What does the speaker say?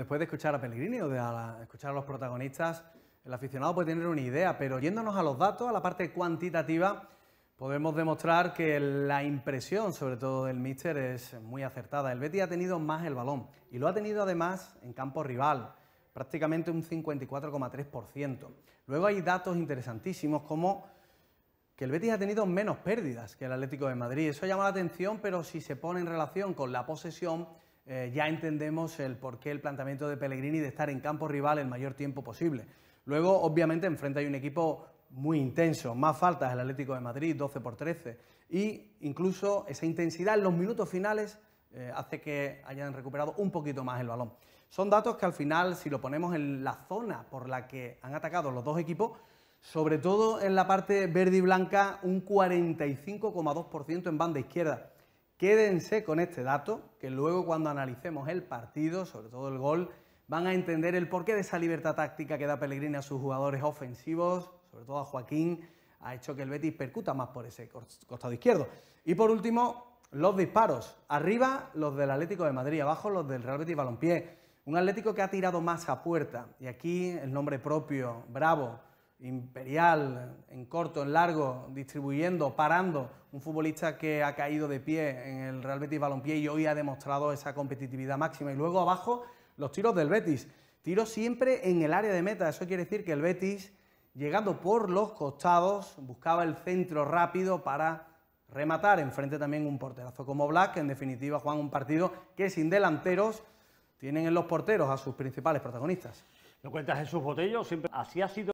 después de escuchar a Pellegrini o de escuchar a los protagonistas, el aficionado puede tener una idea, pero yéndonos a los datos, a la parte cuantitativa, podemos demostrar que la impresión, sobre todo del míster, es muy acertada. El Betis ha tenido más el balón y lo ha tenido además en campo rival, prácticamente un 54,3%. Luego hay datos interesantísimos como que el Betis ha tenido menos pérdidas que el Atlético de Madrid. Eso llama la atención, pero si se pone en relación con la posesión, eh, ya entendemos el porqué el planteamiento de Pellegrini de estar en campo rival el mayor tiempo posible. Luego, obviamente, enfrente hay un equipo muy intenso, más faltas el Atlético de Madrid, 12 por 13, y incluso esa intensidad en los minutos finales eh, hace que hayan recuperado un poquito más el balón. Son datos que al final, si lo ponemos en la zona por la que han atacado los dos equipos, sobre todo en la parte verde y blanca, un 45,2% en banda izquierda. Quédense con este dato, que luego cuando analicemos el partido, sobre todo el gol, van a entender el porqué de esa libertad táctica que da Pellegrini a sus jugadores ofensivos, sobre todo a Joaquín, ha hecho que el Betis percuta más por ese costado izquierdo. Y por último, los disparos. Arriba los del Atlético de Madrid, abajo los del Real Betis Balompié. Un Atlético que ha tirado más a puerta. Y aquí el nombre propio, Bravo, Imperial, en corto, en largo, distribuyendo, parando. Un futbolista que ha caído de pie en el Real Betis Balompié y hoy ha demostrado esa competitividad máxima. Y luego abajo los tiros del Betis. Tiros siempre en el área de meta. Eso quiere decir que el Betis llegando por los costados, buscaba el centro rápido para rematar. Enfrente también un porterazo como Black, que en definitiva juegan un partido que sin delanteros tienen en los porteros a sus principales protagonistas. Lo cuenta Jesús Botello, siempre así ha sido.